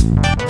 Thank